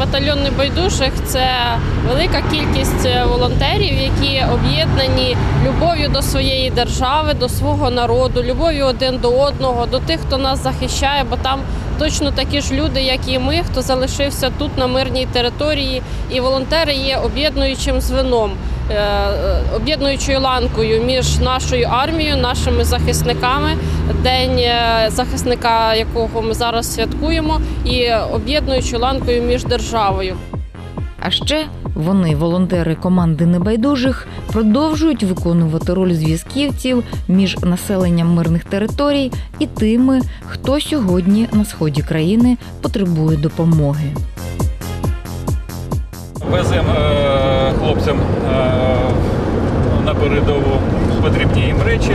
батальйон небайдужих це велика кількість е, волонтерів, які об'єднані любов'ю до своєї держави, до свого народу, любов'ю один до одного, до тих, хто нас захищає, бо там точно такі ж люди, як і ми, хто залишився тут на мирній території. І волонтери є об'єднуючим звеном, об'єднуючою ланкою між нашою армією, нашими захисниками, день е, захисника, якого ми зараз святкуємо, і об'єднуючою ланкою між державою. А ще вони, волонтери команди небайдужих, продовжують виконувати роль зв'язківців між населенням мирних територій і тими, хто сьогодні на сході країни потребує допомоги. Веземо е, хлопцям е, на передову потрібні їм речі.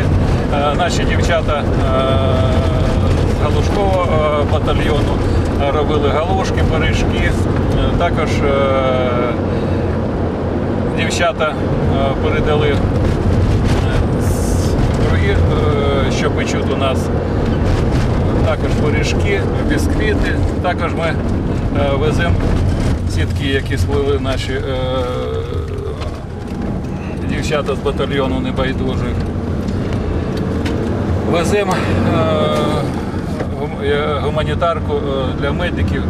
Е, Наші дівчата е, з Галушкового батальйону робили галушки, пиріжки. Також дівчата передали другі, що печуть у нас. Також пиріжки, бісквіти. Також ми веземо сітки, які сплили наші дівчата з батальйону небайдужих. Веземо е, е, гуманітарку е, для медиків,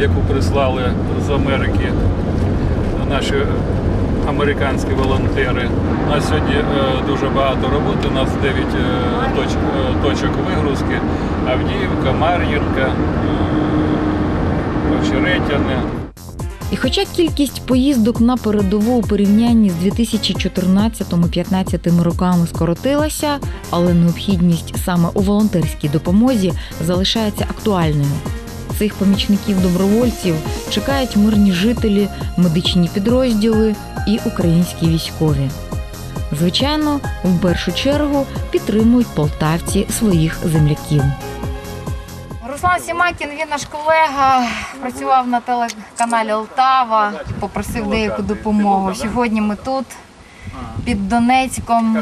яку прислали з Америки наші американські волонтери. У нас сьогодні дуже багато роботи. У нас 9 е, точ- точок вигрузки. Авдіївка, Мар'їнка, Очеретяне. І хоча кількість поїздок на передову у порівнянні з 2014-15 роками скоротилася, але необхідність саме у волонтерській допомозі залишається актуальною. Цих помічників-добровольців чекають мирні жителі, медичні підрозділи і українські військові. Звичайно, в першу чергу підтримують полтавці своїх земляків. Руслан Сімакін, він наш колега, працював на телеканалі Олтава, попросив деяку допомогу. Сьогодні ми тут, під Донецьком,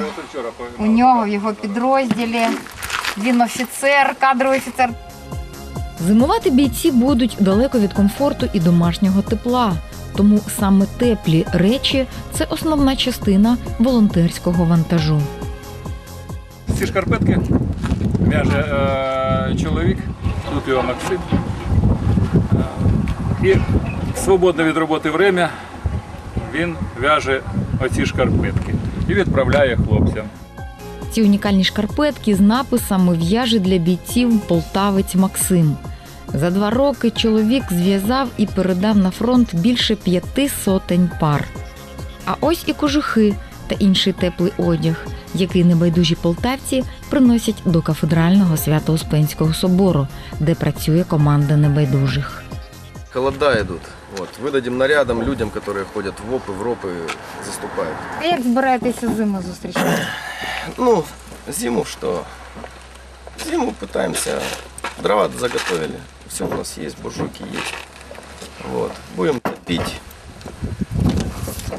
у нього в його підрозділі. Він офіцер, кадровий офіцер. Зимувати бійці будуть далеко від комфорту і домашнього тепла. Тому саме теплі речі це основна частина волонтерського вантажу. Ці шкарпетки в'яже е, чоловік, тут його Максим. І в свободне від роботи время він в'яже оці шкарпетки і відправляє хлопцям. Ці унікальні шкарпетки з написами в'яже для бійців полтавець Максим. За два роки чоловік зв'язав і передав на фронт більше п'яти сотень пар. А ось і кожухи та інший теплий одяг, який небайдужі полтавці приносять до кафедрального свято-успенського собору, де працює команда небайдужих. Холода идут. Вот. Выдадим нарядом людям, которые ходят в ОПы, в РОПы, заступают. А як збираєтеся зиму зустрічати? Ну, зиму что? Зиму пытаемся. Дрова заготовили. Все у нас есть, буржуйки есть. Вот. Будем топить.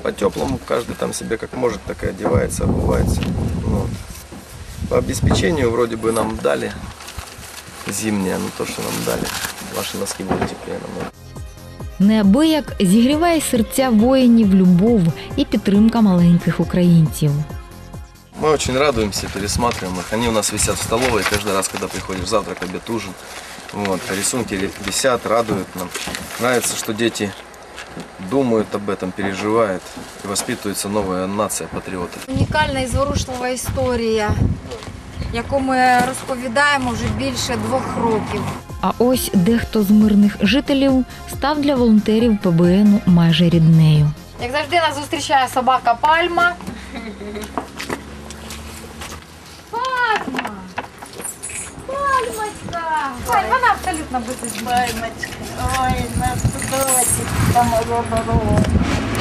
По-теплому каждый там себе как может, так и одевается, обувается. Вот. По обеспечению вроде бы нам дали зимнее, ну то, что нам дали. Ваши носки будут теплее намного. Неабияк зігріває серця воїнів любов і підтримка маленьких українців. Мы очень радуемся, пересматриваем их. Они у нас висят в столовой каждый раз, когда приходишь завтрак, обед, ужин. Вот, рисунки висят, радуют нам. Нравится, что дети думают об этом, переживают. И воспитывается новая нация патриотов. Унікальна і зворушлива історія, яку ми розповідаємо вже більше двох років. А ось дехто з мирних жителів став для волонтерів ПБНу майже ріднею. Як завжди нас зустрічає собака Пальма. Пальма! Пальмочка! Вона абсолютно безпечна. Пальмочка, ой, нас досі там.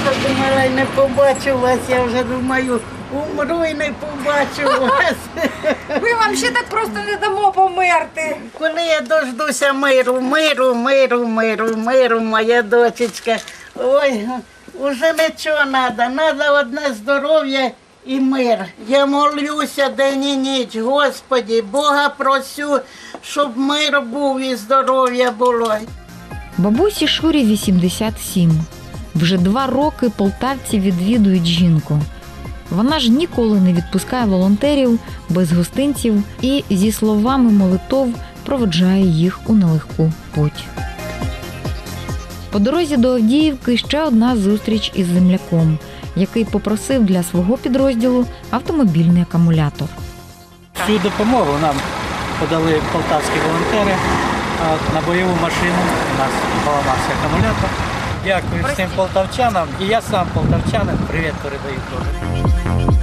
Щоб мене й не побачилась, я вже думаю, умру і не побачу вас. Ми вам ще так просто не дамо померти. Коли я дождуся миру, миру, миру, миру, миру, моя дочечка. Ой, уже нічого треба, треба одне здоров'я і мир. Я молюся день і ніч, Господі, Бога просю, щоб мир був і здоров'я було. Бабусі Шурі 87. Вже два роки полтавці відвідують жінку. Вона ж ніколи не відпускає волонтерів без гостинців і зі словами молитов проведжає їх у нелегку путь. По дорозі до Авдіївки ще одна зустріч із земляком, який попросив для свого підрозділу автомобільний акумулятор. Цю допомогу нам подали полтавські волонтери на бойову машину. У нас поламався акумулятор. Дякую всім полтавчанам. І я сам полтавчанин. Привіт передаю теж.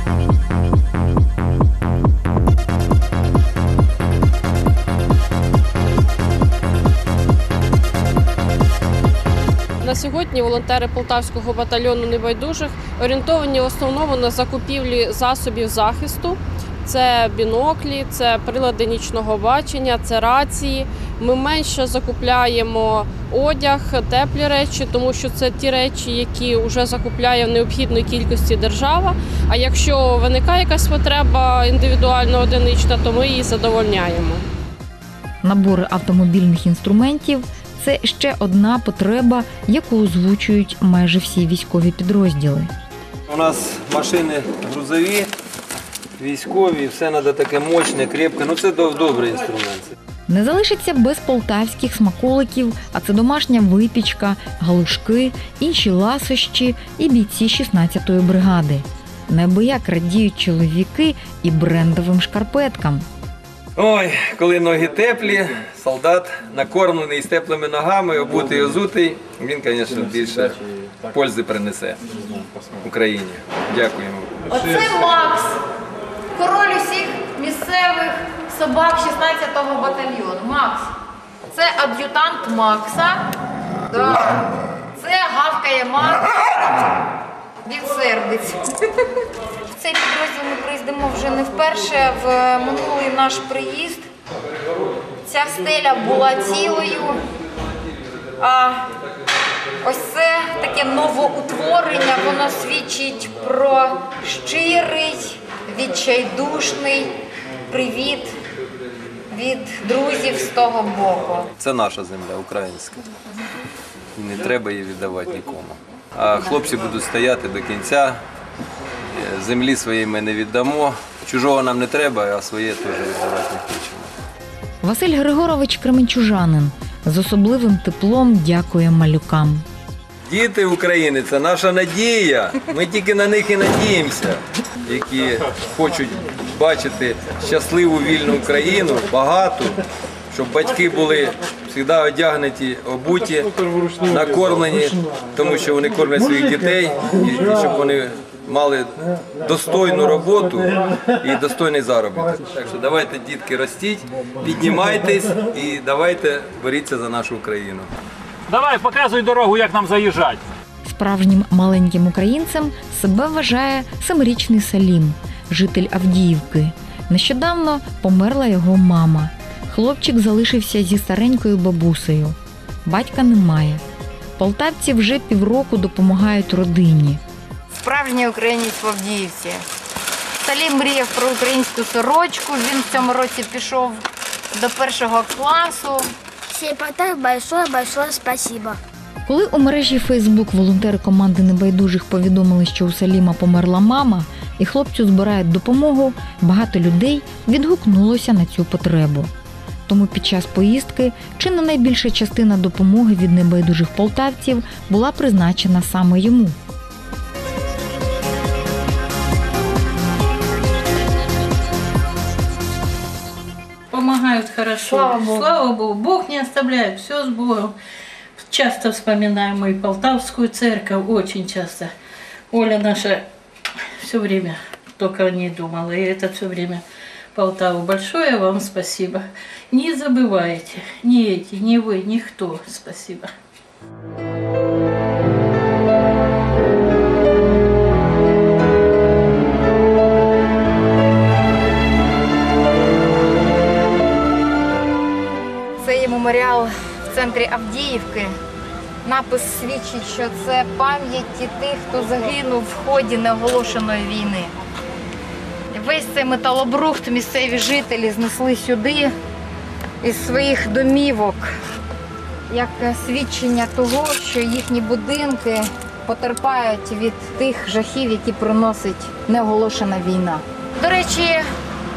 Сьогодні волонтери Полтавського батальйону небайдужих орієнтовані в основному на закупівлі засобів захисту. Це біноклі, це прилади нічного бачення, це рації. Ми менше закупляємо одяг, теплі речі, тому що це ті речі, які вже закупляє в необхідної кількості держава. А якщо виникає якась потреба індивідуально одинична, то ми її задовольняємо. Набори автомобільних інструментів це ще одна потреба, яку озвучують майже всі військові підрозділи. У нас машини грузові, військові, все треба таке мощне, крепке. Ну це доб- добрий інструмент. Не залишиться без полтавських смаколиків, а це домашня випічка, галушки, інші ласощі і бійці 16-ї бригади. Неабияк радіють чоловіки і брендовим шкарпеткам. Ой, коли ноги теплі, солдат накормлений з теплими ногами, обутий, озутий, він, звісно, більше пользи принесе Україні. Дякуємо. Оце Макс, король усіх місцевих собак 16-го батальйону. Макс. Це ад'ютант Макса. Це гавкає Макс. Від сердець. В цей підрозділ ми приїздимо вже не вперше. В минулий наш приїзд ця стеля була цілою. А ось це таке новоутворення, воно свідчить про щирий, відчайдушний привіт від друзів з того боку. Це наша земля, українська. Не треба її віддавати нікому. А хлопці будуть стояти до кінця. Е, Землі своєї ми не віддамо. Чужого нам не треба, а своє теж віддавати не хочемо. Василь Григорович Кременчужанин з особливим теплом дякує малюкам. Діти України це наша надія. Ми тільки на них і надіємося, які хочуть бачити щасливу вільну Україну, багату, щоб батьки були завжди одягнуті, обуті, накормлені, тому що вони кормлять своїх дітей, і, і щоб вони мали достойну роботу і достойний заробіток. Так що давайте, дітки, ростіть, піднімайтесь і давайте боріться за нашу Україну. Давай, показуй дорогу, як нам заїжджати. Справжнім маленьким українцем себе вважає семирічний Салім, житель Авдіївки. Нещодавно померла його мама. Хлопчик залишився зі старенькою бабусею. Батька немає. Полтавці вже півроку допомагають родині. Справжній українець в Авдіївці. Салім мріяв про українську сорочку. Він в цьому році пішов до першого класу. Всем потай большое-большое спасибо. Коли у мережі Фейсбук волонтери команди небайдужих повідомили, що у Саліма померла мама, і хлопцю збирають допомогу, багато людей відгукнулося на цю потребу. Тому під час поїздки чи не найбільша частина допомоги від небайдужих полтавців була призначена саме йому. Помогают хорошо. Слава Богу. Слава Богу. Бог не оставляет, все с Богом. Часто вспоминаем мы Полтавскую церковь, очень часто. Оля наша все время только о ней думала, и это все время Полтаву. Большое вам спасибо. Не забывайте, ни эти, ни вы, никто. Спасибо. Це є меморіал в центрі Авдіївки. Напис свідчить, що це пам'яті тих, хто загинув в ході неоголошеної війни. Весь цей металобрухт місцеві жителі знесли сюди із своїх домівок. як свідчення того, що їхні будинки потерпають від тих жахів, які приносить неоголошена війна. До речі,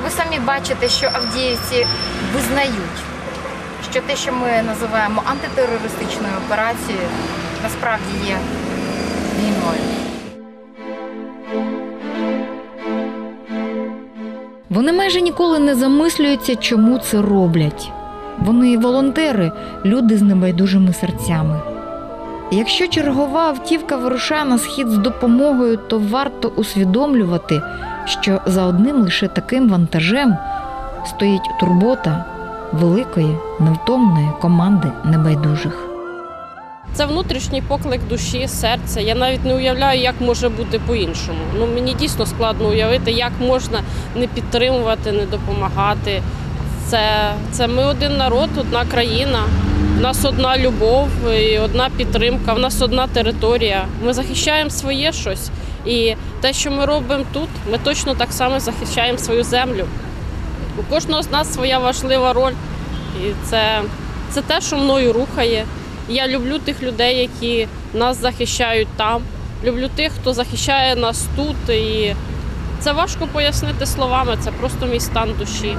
ви самі бачите, що авдіївці визнають, що те, що ми називаємо антитерористичною операцією, насправді є війною. Вони майже ніколи не замислюються, чому це роблять. Вони волонтери, люди з небайдужими серцями. Якщо чергова автівка вирушає на схід з допомогою, то варто усвідомлювати, що за одним лише таким вантажем стоїть турбота великої, невтомної команди небайдужих. Це внутрішній поклик душі, серця. Я навіть не уявляю, як може бути по-іншому. Ну мені дійсно складно уявити, як можна не підтримувати, не допомагати. Це, це ми один народ, одна країна. У нас одна любов і одна підтримка, в нас одна територія. Ми захищаємо своє щось. І те, що ми робимо тут, ми точно так само захищаємо свою землю. У кожного з нас своя важлива роль. І це, це те, що мною рухає. Я люблю тих людей, які нас захищають там. Люблю тих, хто захищає нас тут. І це важко пояснити словами, це просто мій стан душі.